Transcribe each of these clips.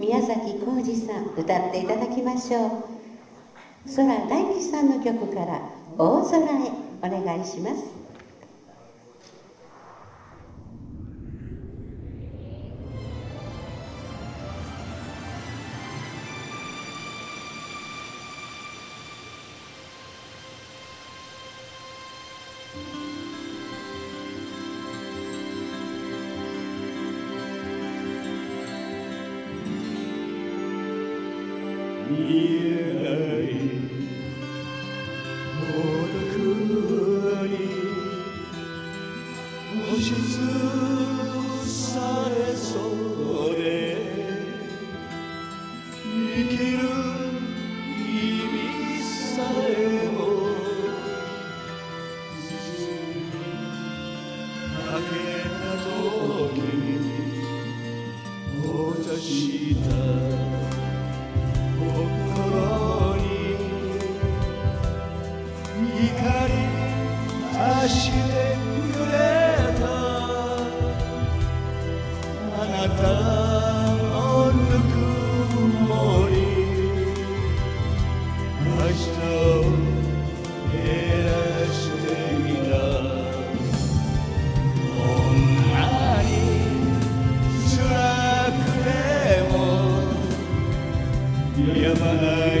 宮崎浩二さん歌っていただきましょう。空大樹さんの曲から「大空へ」お願いします。しつぶされそうで生きる意味さえもかけたしてくれたあなたのぬくもり明日を照らしていたこんなに辛くてもやまない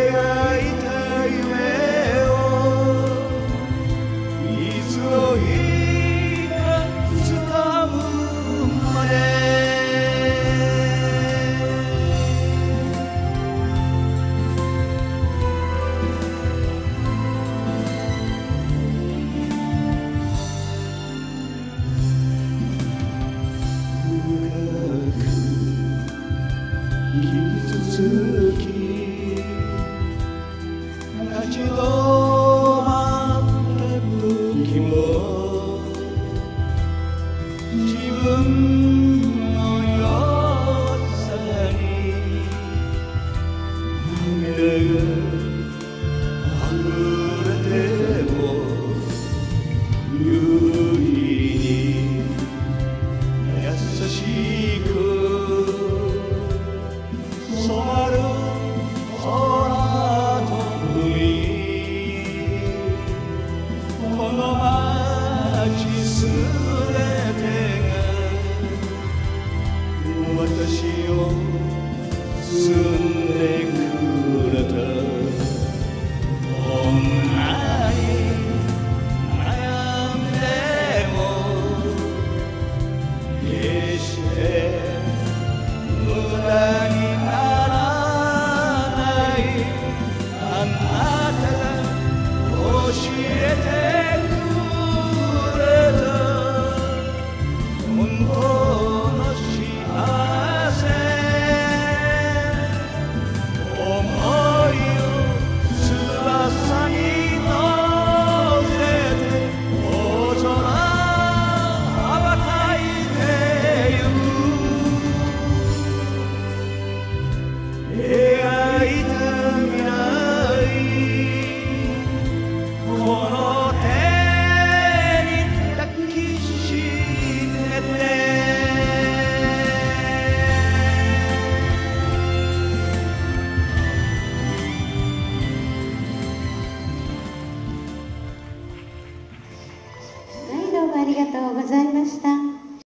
傷つき立ち止まった時も自分の弱さに涙が溢れてもありがとうございました。